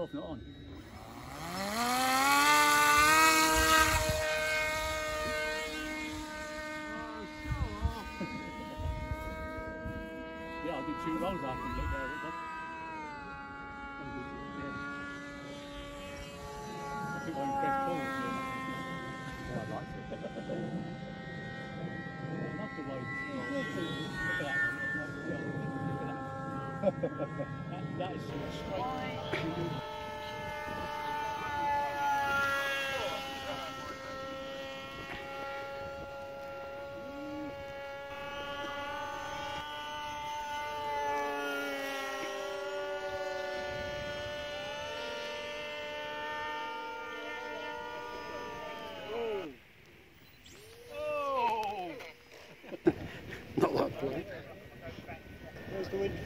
off, not on. yeah, I did two rolls after you looked there. Yeah. I think oh, I impressed Paul. Yeah, I liked it. I love the way Look at that. Look at that. that, that is straight.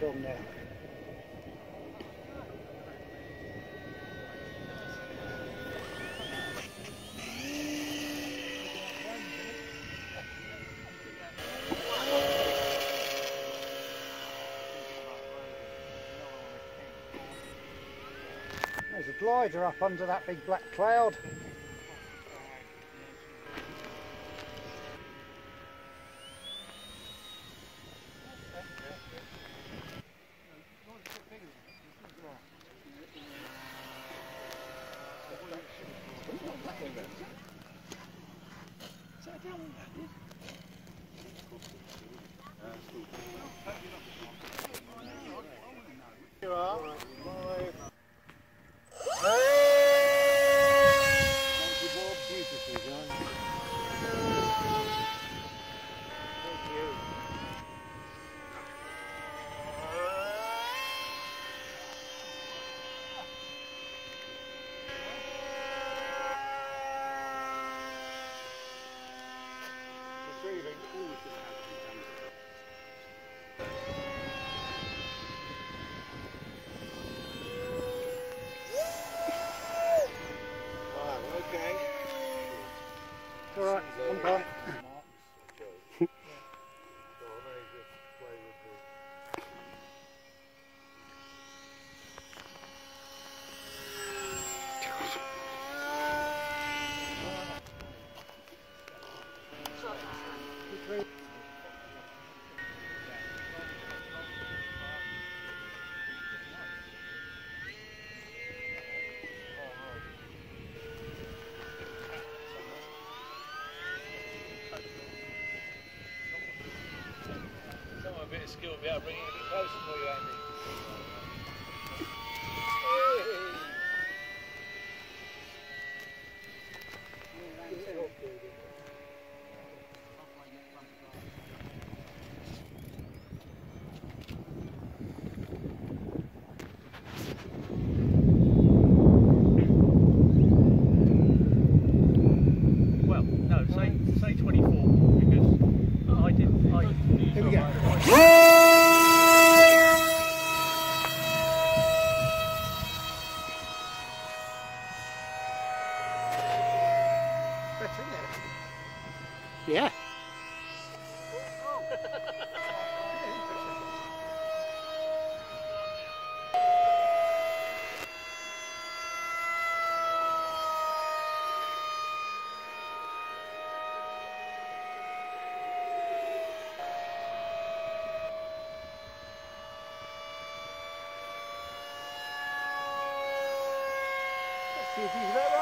From now? There's a glider up under that big black cloud. Skill be able to bring it a bit closer for you, Andy. Well, no, say say 24 because I did. I, Here we go. Yeah. Let's see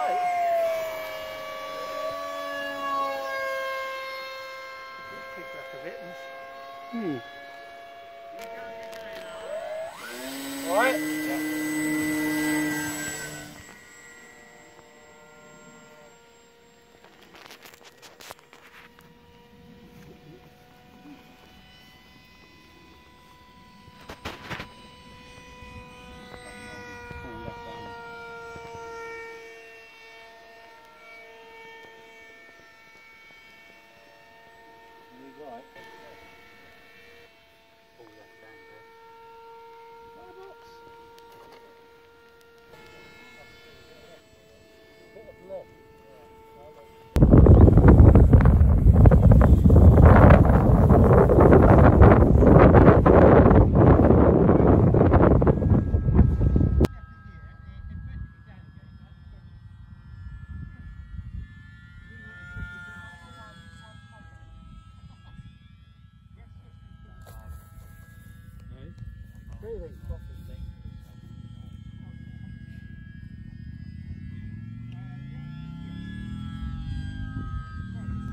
Really?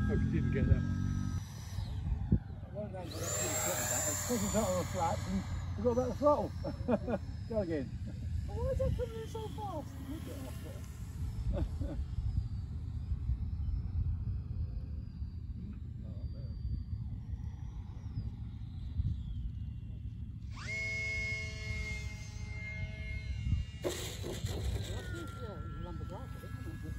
Hope you didn't get that one. One of those that really quick, that. It's pushing something on the flaps and forgot about the throttle. Go again. Why is that coming in so fast?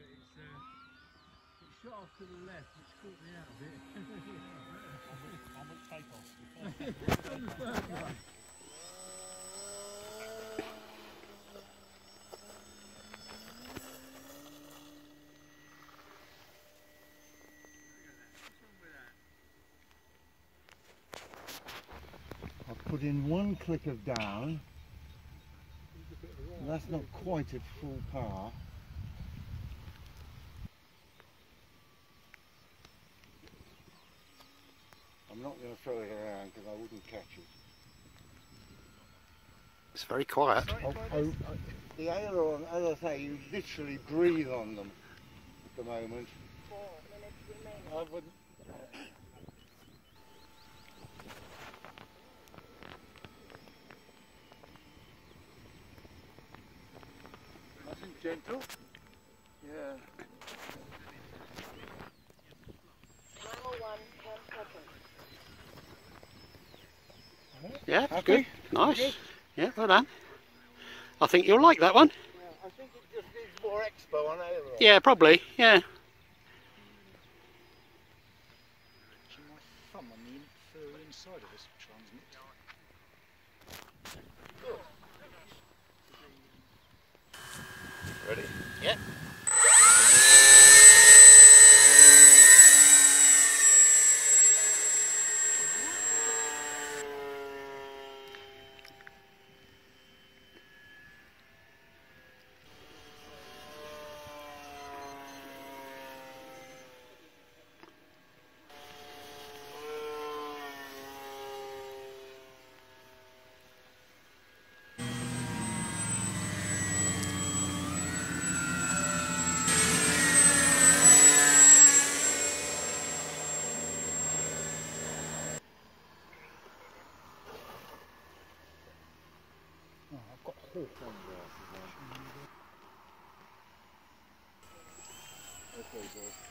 Uh, shot off to the left, it's caught me out a bit. I might take off. I've put in one click of down. That's not quite at full power. I'm not going to throw it around because I wouldn't catch it. It's very quiet. Oh, oh, the aileron, as I say, you literally breathe on them at the moment. I wouldn't. And gentle. Yeah. Yeah, Happy? good. Nice. Yeah, well done. I think you'll like that one. yeah. I think it just needs more expo on aileron. Yeah, probably. Yeah. on the inside of this transmit. Ready? Yeah. Oh, Got hawthorn on. Okay, boy.